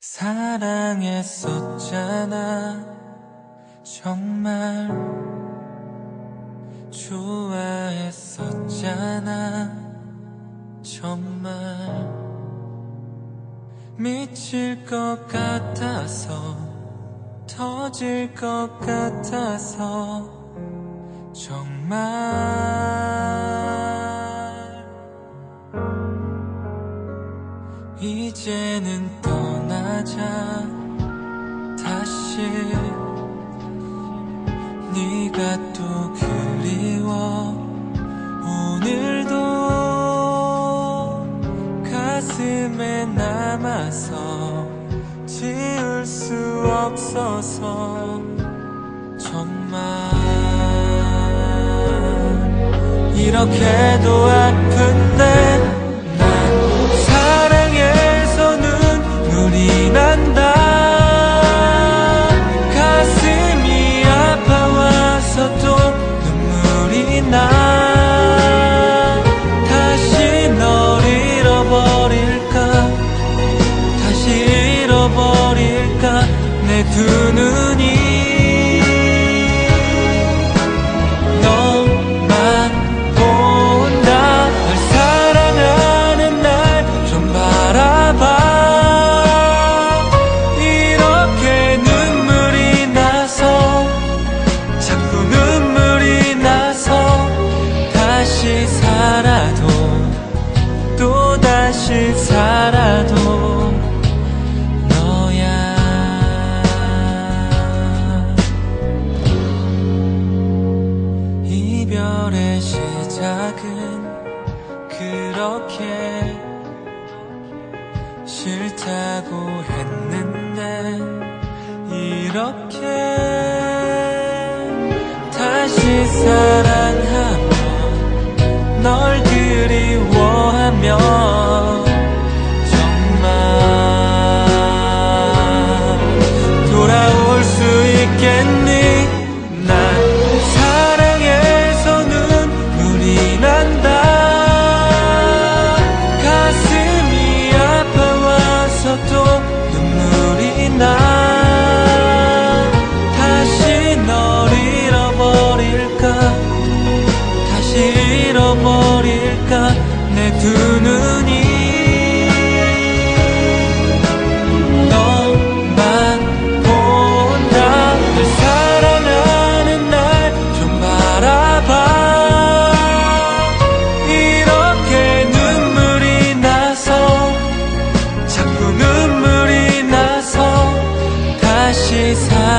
사랑했었잖아. 정말 좋아했었잖아. 정말 미칠 것 같아서 터질 것 같아서 정말 이제는 떠 나자 다시 네가 또 그리워. 오늘도 가슴에 남아서 지울 수 없어서 정말 이렇게도 아픈데 두 눈이. 너만 본다. 널 사랑하는 날 좀 바라봐. 이렇게 눈물이 나서 자꾸 눈물이 나서 다시 살아도 또 다시 그렇게 싫다고 했는데 이렇게 다시 사랑하면 널 그리워하면 세상.